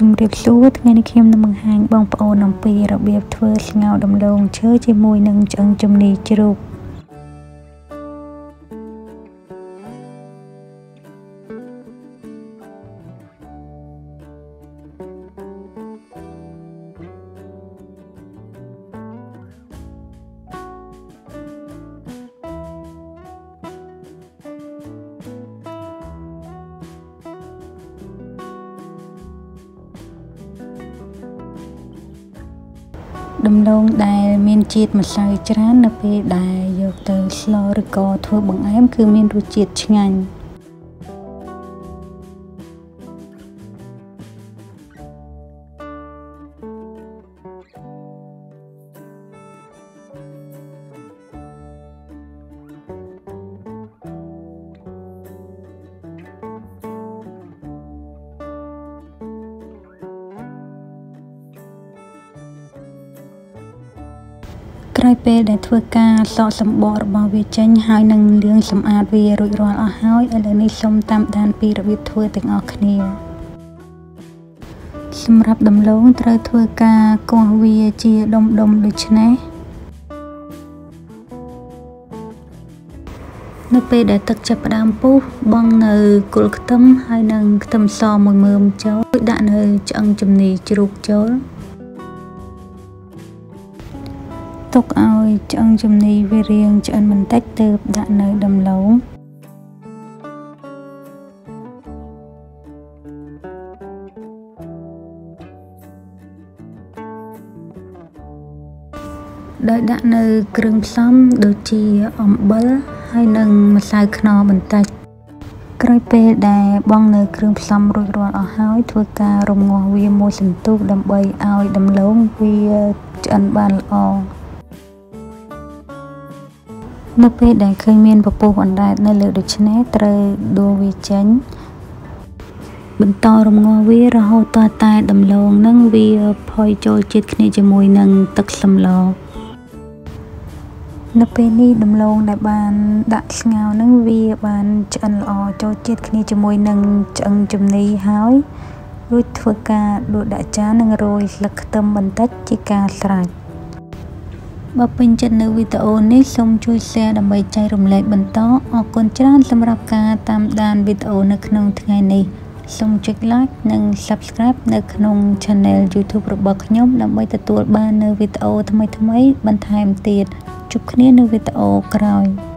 ជំរាបសួរថ្ងៃនេះខ្ញុំនឹងបង្ហាញបងប្អូនអំពីរបៀបធ្វើស្ងោរដំឡូងឈើជាមួយនឹងឆ្អឹងជំនីជ្រូក ដំឡូងដែលមានជាតិម្សៅច្រើននៅពេលដែលយកទៅស្លឬក៏ធ្វើបង្អែមគឺមានរសជាតិឆ្ងាញ់ ក្រោយពេលដែលធ្វើការសកសម្បករបស់វាចេញហើយនឹងលាងសម្អាតវារួចរាល់អស់ហើយឥឡូវនេះសូមតាមដានពីរបៀបធ្វើទាំងអស់គ្នាសម្រាប់ដំឡូងត្រូវធ្វើការកោសវាជាដុំដុំដូចនេះនៅពេលដែលទឹកចាប់ផ្ដើមពុះបង់នៅគល់ខ្ទឹមហើយនឹងខ្ទឹមសមួយមើមចូលដាក់នៅឆ្អឹងជំនីជ្រូកចូល ទុកឲ្យឆ្អឹងជំនីវារៀងឆ្អិនបន្តិចទើបដាក់នៅដំឡូងដោយដាក់នៅគ្រឿងផ្សំដូចជាអំបិលហើយនិងម្សៅខ្នុរបន្តិចក្រោយពេលដែលបងនៅគ្រឿងផ្សំរួចរាល់អស់ហើយធ្វើការរំងាស់វាមួយសន្ទុះដើម្បីឲ្យដំឡូងវាឆ្អិនបានល្អ នៅពេលដែលឃើញមានពពុះអណ្ដែតនៅលើដូច្នេះត្រូវដួលវាចេញបន្តរំងាស់វារហូតទាល់តែដំឡូងនឹងវាផុយចូលជាតិគ្នាជាមួយនឹងទឹកសម្លនៅពេលនេះដំឡូងដែលបានដាក់ស្ងោរនឹងវាបានឆ្អិនល្អចូលជាតិគ្នាជាមួយនឹងឆ្អឹងជំនីហើយរួចធ្វើការដួសដាក់ចាននិងរោយស្លឹកខ្ទឹមបន្តិចជាការស្រេច បើពេញចិត្តនៅវីដេអូនេះសូមជួយ share ដើម្បីចែករំលែកបន្តអរគុណច្រើនសម្រាប់ការតាមដានវីដេអូនៅក្នុងថ្ងៃនេះសូមចុច like និង subscribe នៅក្នុង channel YouTube របស់ខ្ញុំដើម្បីទទួលបាននូវវីដេអូថ្មីៗបន្ថែមទៀតជួបគ្នានៅវីដេអូក្រោយ